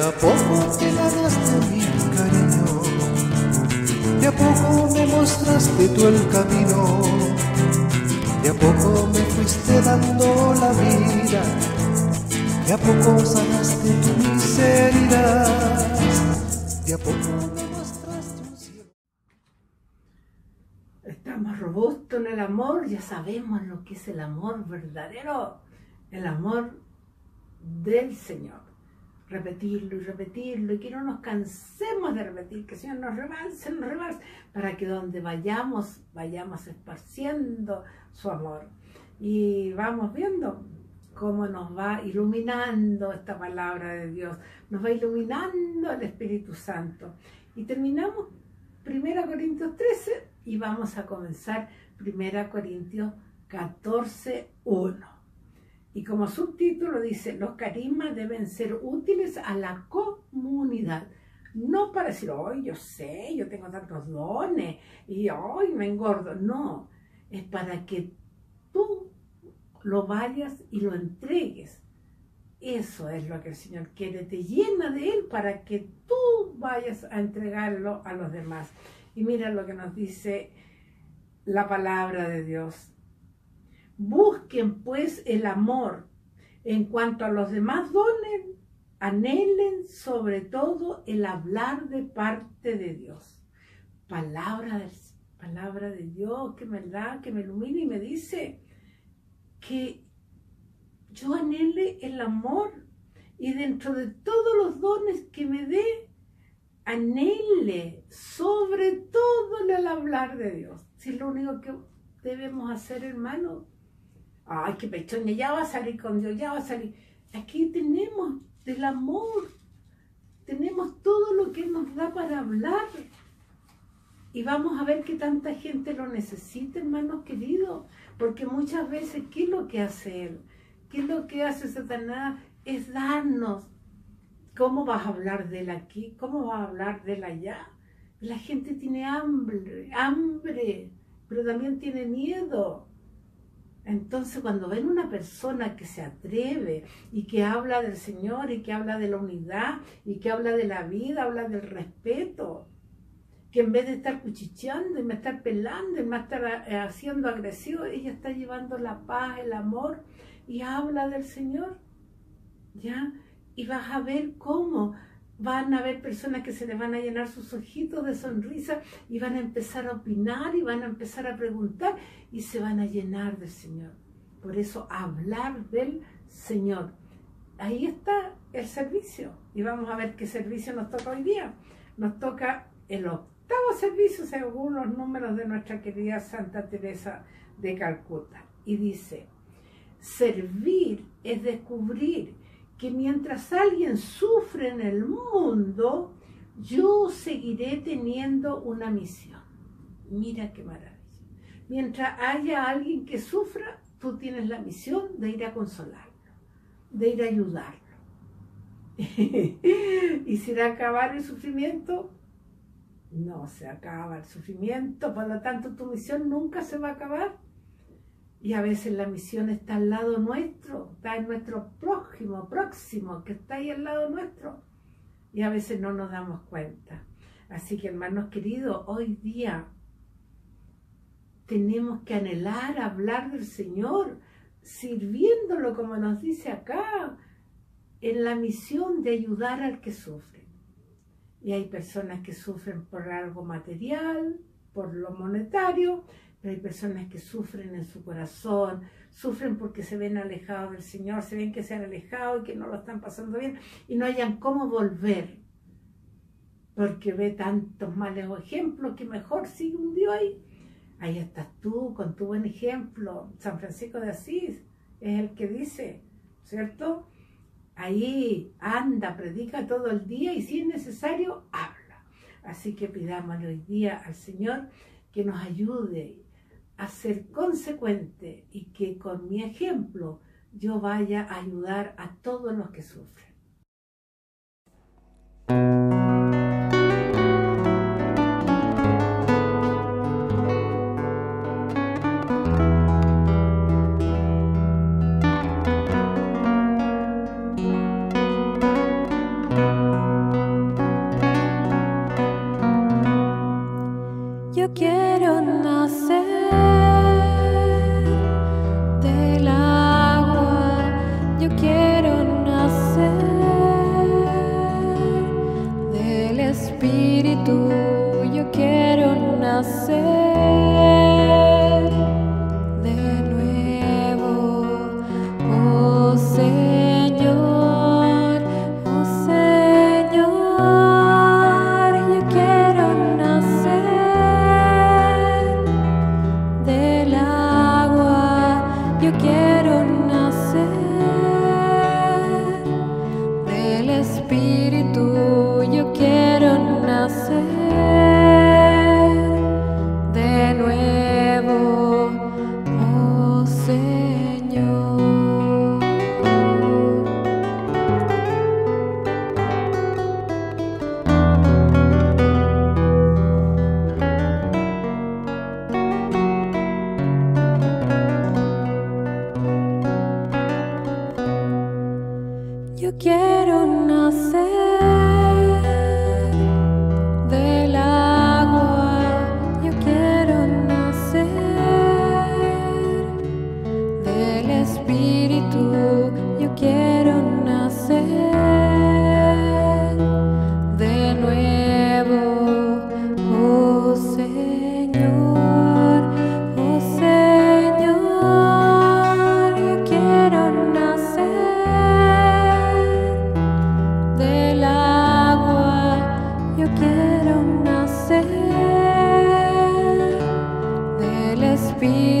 a poco te ganaste mi cariño, de a poco me mostraste tú el camino, de a poco me fuiste dando la vida, de a poco sanaste tu miseria, de a poco me mostraste un cielo. Estamos robustos en el amor, ya sabemos lo que es el amor verdadero, el amor del Señor repetirlo y repetirlo y que no nos cansemos de repetir, que el Señor nos rebalse, nos rebalse, para que donde vayamos, vayamos esparciendo su amor. Y vamos viendo cómo nos va iluminando esta palabra de Dios, nos va iluminando el Espíritu Santo. Y terminamos 1 Corintios 13 y vamos a comenzar 1 Corintios 14, 1. Y como subtítulo dice, los carismas deben ser útiles a la comunidad. No para decir, hoy yo sé, yo tengo tantos dones y hoy me engordo. No, es para que tú lo vayas y lo entregues. Eso es lo que el Señor quiere, te llena de Él para que tú vayas a entregarlo a los demás. Y mira lo que nos dice la palabra de Dios. Busquen pues el amor. En cuanto a los demás dones, anhelen sobre todo el hablar de parte de Dios. Palabra, de, palabra de Dios que me da, que me ilumina y me dice que yo anhele el amor y dentro de todos los dones que me dé, anhele sobre todo el hablar de Dios. Si es lo único que debemos hacer, hermano, ay, qué pechones, ya va a salir con Dios, ya va a salir. Aquí tenemos del amor, tenemos todo lo que nos da para hablar. Y vamos a ver que tanta gente lo necesita, hermanos queridos, porque muchas veces, ¿qué es lo que hace Él? ¿Qué es lo que hace Satanás? Es darnos. ¿Cómo vas a hablar de Él aquí? ¿Cómo vas a hablar de Él allá? La gente tiene hambre, hambre, pero también tiene miedo. Entonces, cuando ven una persona que se atreve y que habla del Señor y que habla de la unidad y que habla de la vida, habla del respeto, que en vez de estar cuchicheando y me estar pelando y me estar eh, haciendo agresivo, ella está llevando la paz, el amor y habla del Señor, ¿ya? Y vas a ver cómo van a haber personas que se les van a llenar sus ojitos de sonrisa y van a empezar a opinar y van a empezar a preguntar y se van a llenar del Señor. Por eso hablar del Señor. Ahí está el servicio. Y vamos a ver qué servicio nos toca hoy día. Nos toca el octavo servicio según los números de nuestra querida Santa Teresa de Calcuta. Y dice, servir es descubrir que mientras alguien sufre en el mundo, yo seguiré teniendo una misión. Mira qué maravilla. Mientras haya alguien que sufra, tú tienes la misión de ir a consolarlo, de ir a ayudarlo. ¿Y a acabar el sufrimiento? No se acaba el sufrimiento, por lo tanto tu misión nunca se va a acabar. Y a veces la misión está al lado nuestro, está en nuestro prójimo, próximo, que está ahí al lado nuestro. Y a veces no nos damos cuenta. Así que hermanos queridos, hoy día tenemos que anhelar hablar del Señor, sirviéndolo como nos dice acá, en la misión de ayudar al que sufre. Y hay personas que sufren por algo material, por lo monetario, pero hay personas que sufren en su corazón, sufren porque se ven alejados del Señor, se ven que se han alejado y que no lo están pasando bien y no hayan cómo volver. Porque ve tantos malos ejemplos que mejor sigue un Dios ahí. Ahí estás tú con tu buen ejemplo. San Francisco de Asís es el que dice, ¿cierto? Ahí anda, predica todo el día y si es necesario, habla. Así que pidámosle hoy día al Señor que nos ayude a ser consecuente y que con mi ejemplo yo vaya a ayudar a todos los que sufren. be